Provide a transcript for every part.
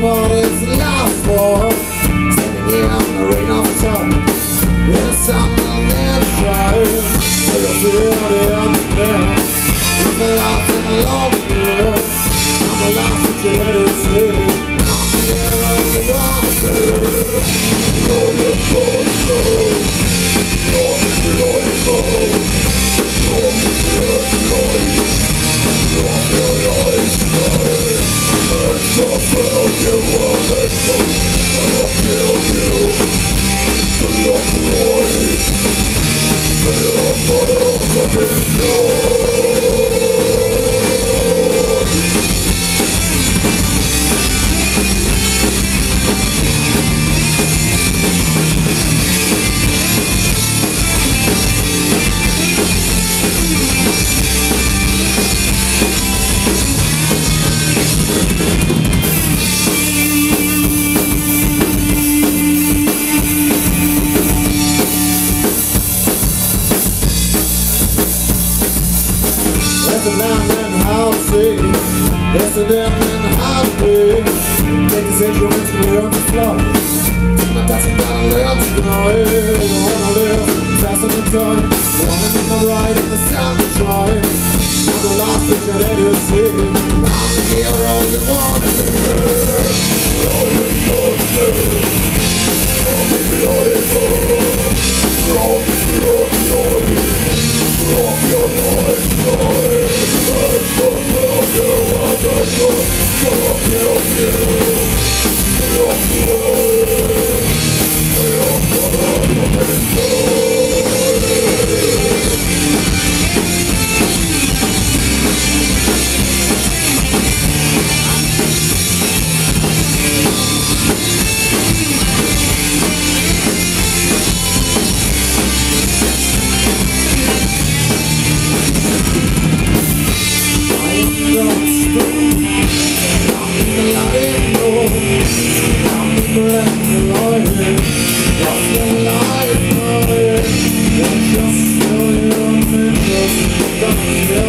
what it's life for Standing here on the rain on the top With some that drive I got filled the mirror I'm alive in a long I'm alive for dead and I'm here on the water The world is that It's a damn in the house, a damn in the house, Take a sip of on the floor. I got some kind of lips, you wanna live fast and enjoy. Woman in the right and the sound of joy. Not the last thing that I see. I'm the hero you want to be. Oh, you're not Yeah.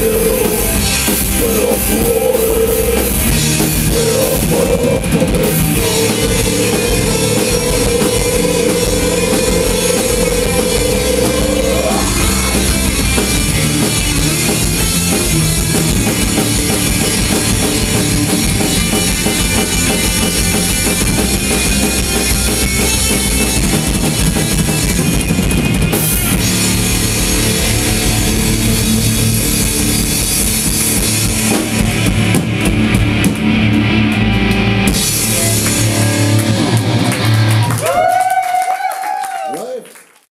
you.